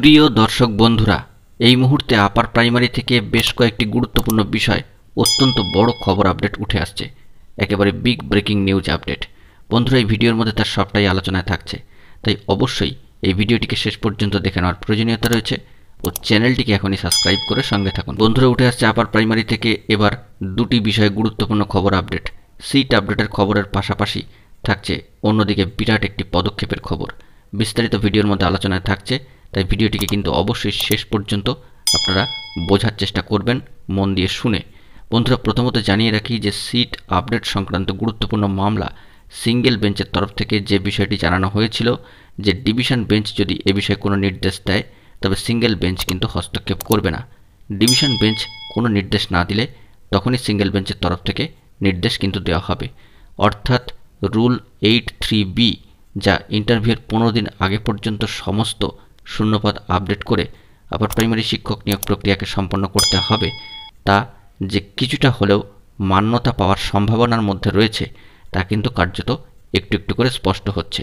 প্রিয় দর্শক বন্ধুরা, এই মুহূর্তে আপার প্রাইমারি থেকে বেশ কয়েকটি গুরুত্বপূর্ণ বিষয় অত্যন্ত বড় খবর আপডেট উঠে আসছে। একেবারে বিগ ব্রেকিং নিউজ আপডেট বন্ধুরা, এই ভিডিওর মধ্যে তার সবটাই আলোচনায় থাকছে। তাই অবশ্যই এই ভিডিওটিকে শেষ পর্যন্ত দেখে নেওয়ার প্রয়োজনীয়তা রয়েছে ও চ্যানেলটিকে এখনই সাবস্ক্রাইব করে সঙ্গে থাকুন। বন্ধুরা, উঠে আসছে আপার প্রাইমারি থেকে এবার দুটি বিষয়ে গুরুত্বপূর্ণ খবর আপডেট সিট আপডেটের খবরের পাশাপাশি থাকছে অন্যদিকে বিরাট একটি পদক্ষেপের খবর। বিস্তারিত ভিডিওর মধ্যে আলোচনায় থাকছে তাই ভিডিওটিকে কিন্তু অবশ্যই শেষ পর্যন্ত আপনারা বোঝার চেষ্টা করবেন, মন দিয়ে শুনে। বন্ধুরা, প্রথমত জানিয়ে রাখি যে সিট আপডেট সংক্রান্ত গুরুত্বপূর্ণ মামলা সিঙ্গেল বেঞ্চের তরফ থেকে যে বিষয়টি জানানো হয়েছিল, যে ডিভিশন বেঞ্চ যদি এ বিষয়ে কোনো নির্দেশ দেয়, তবে সিঙ্গেল বেঞ্চ কিন্তু হস্তক্ষেপ করবে না। ডিভিশন বেঞ্চ কোনো নির্দেশ না দিলে তখনই সিঙ্গেল বেঞ্চের তরফ থেকে নির্দেশ কিন্তু দেওয়া হবে। অর্থাৎ রুল এইট থ্রি বি, যা ইন্টারভিউয়ের পনেরো দিন আগে পর্যন্ত সমস্ত শূন্যপদ আপডেট করে আবার প্রাইমারি শিক্ষক নিয়োগ প্রক্রিয়াকে সম্পন্ন করতে হবে, তা যে কিছুটা হলেও মান্যতা পাওয়ার সম্ভাবনার মধ্যে রয়েছে, তা কিন্তু কার্যত একটু একটু করে স্পষ্ট হচ্ছে।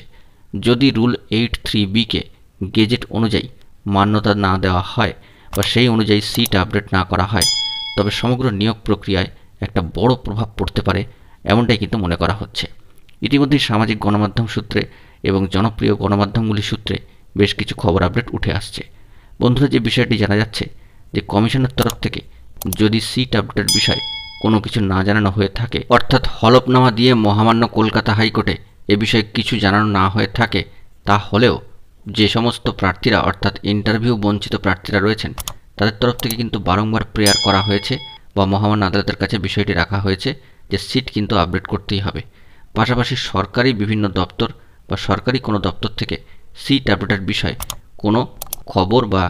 যদি rule eight three BK gazette অনুযায়ী মান্যতা না দেওয়া হয় বা সেই অনুযায়ী সিট আপডেট না করা হয়, তবে সমগ্র নিয়োগ প্রক্রিয়ায় একটা বড় প্রভাব পড়তে পারে এমনটাই কিন্তু মনে করা হচ্ছে। ইতিমধ্যেই সামাজিক গণমাধ্যম সূত্রে এবং জনপ্রিয় গণমাধ্যমগুলি সূত্রে বেশ কিছু খবর আপডেট উঠে আসছে। বন্ধুরা, যে বিষয়টি জানা যাচ্ছে যে কমিশনের তরফ থেকে যদি সিট আপডেটের বিষয় কোনো কিছু না জানানো হয়ে থাকে, অর্থাৎ হলফনামা দিয়ে মহামান্য কলকাতা হাইকোর্টে এ বিষয়ে কিছু জানানো না হয়ে থাকে তা হলেও যে সমস্ত প্রার্থীরা, অর্থাৎ ইন্টারভিউ বঞ্চিত প্রার্থীরা রয়েছেন, তাদের তরফ থেকে কিন্তু বারংবার প্রেয়ার করা হয়েছে বা মহামান্য আদালতের কাছে বিষয়টি রাখা হয়েছে যে সিট কিন্তু আপডেট করতেই হবে। পাশাপাশি সরকারি বিভিন্ন দপ্তর বা সরকারি কোনো দপ্তর থেকে সিট আপডেটের বিষয়ে কোনো খবর বা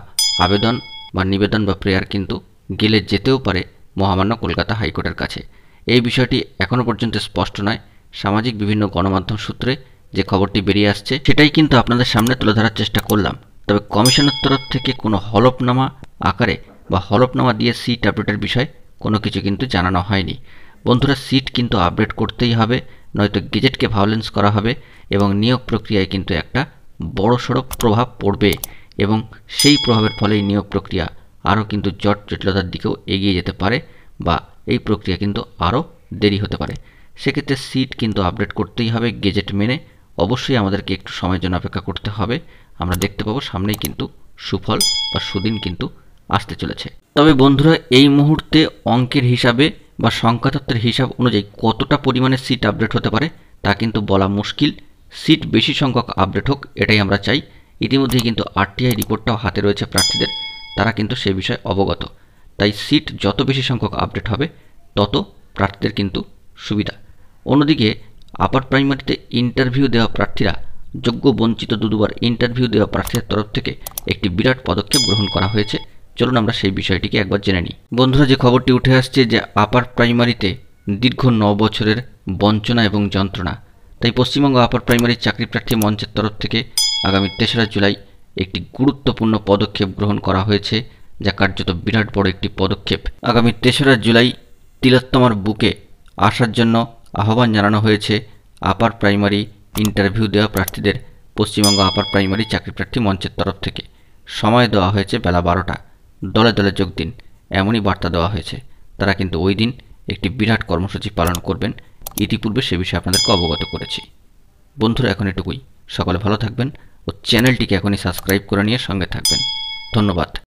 আবেদন বা নিবেদন বা প্রেয়ার কিন্তু গেলে যেতেও পারে মহামান্য কলকাতা হাইকোর্টের কাছে। এই বিষয়টি এখনও পর্যন্ত স্পষ্ট নয়। সামাজিক বিভিন্ন গণমাধ্যম সূত্রে যে খবরটি বেরিয়ে আসছে, সেটাই কিন্তু আপনাদের সামনে তুলে ধরার চেষ্টা করলাম। তবে কমিশনের তরফ থেকে কোনো হলফনামা আকারে বা হলফনামা দিয়ে সিট আপডেটের বিষয়ে কোনো কিছু কিন্তু জানানো হয়নি। বন্ধুরা, সিট কিন্তু আপডেট করতেই হবে, নয়তো গেজেটকে ভায়োলেন্স করা হবে এবং নিয়োগ প্রক্রিয়ায় কিন্তু একটা বড়সড় প্রভাব পড়বে এবং সেই প্রভাবের ফলেই নিয়োগ প্রক্রিয়া আরও কিন্তু জট জটিলতার দিকেও এগিয়ে যেতে পারে বা এই প্রক্রিয়া কিন্তু আরও দেরি হতে পারে। সেক্ষেত্রে সিট কিন্তু আপডেট করতেই হবে, গেজেট মেনে অবশ্যই আমাদেরকে একটু সময়ের জন্য অপেক্ষা করতে হবে। আমরা দেখতে পাবো সামনেই কিন্তু সুফল বা সুদিন কিন্তু আসতে চলেছে। তবে বন্ধুরা, এই মুহূর্তে অঙ্কের হিসাবে বা সংখ্যাতত্ত্বের হিসাব অনুযায়ী কতটা পরিমাণে সিট আপডেট হতে পারে তা কিন্তু বলা মুশকিল। সিট বেশি সংখ্যক আপডেট হোক, এটাই আমরা চাই। ইতিমধ্যেই কিন্তু আরটিআই রিপোর্টটাও হাতে রয়েছে প্রার্থীদের। তারা কিন্তু সে বিষয়ে অবগত। তাই সিট যত বেশি সংখ্যক আপডেট হবে, তত প্রার্থীদের কিন্তু সুবিধা। অন্যদিকে, আপার প্রাইমারিতে ইন্টারভিউ দেওয়া প্রার্থীরা, যোগ্য বঞ্চিত দুদুবার ইন্টারভিউ দেওয়া প্রার্থীদের তরফ থেকে একটি বিরাট পদক্ষেপ গ্রহণ করা হয়েছে। চলুন আমরা সেই বিষয়টিকে একবার জেনে নিই। বন্ধুরা, যে খবরটি উঠে আসছে যে আপার প্রাইমারিতে দীর্ঘ ন বছরের বঞ্চনা এবং যন্ত্রণা তাই পশ্চিমবঙ্গ আপার প্রাইমারি চাকরি প্রার্থী মঞ্চের তরফ থেকে আগামী তেসরা জুলাই একটি গুরুত্বপূর্ণ পদক্ষেপ গ্রহণ করা হয়েছে, যা কার্যত বিরাট বড় একটি পদক্ষেপ। আগামী তেসরা জুলাই তিলোত্তমার বুকে আসার জন্য আহ্বান জানানো হয়েছে আপার প্রাইমারি ইন্টারভিউ দেওয়া প্রার্থীদের পশ্চিমবঙ্গ আপার প্রাইমারি চাকরি প্রার্থী মঞ্চের তরফ থেকে। সময় দেওয়া হয়েছে বেলা বারোটা। দলে দলে যোগ দিন, এমনই বার্তা দেওয়া হয়েছে। তারা কিন্তু ওই দিন একটি বিরাট কর্মসূচি পালন করবেন ইতিপূর্বে সে বিষয়ে আপনাদেরকে অবগত করেছি। বন্ধুরা, এখন এটুকুই। সকলে ভালো থাকবেন ও চ্যানেলটিকে এখনই সাবস্ক্রাইব করে নিয়ে সঙ্গে থাকবেন। ধন্যবাদ।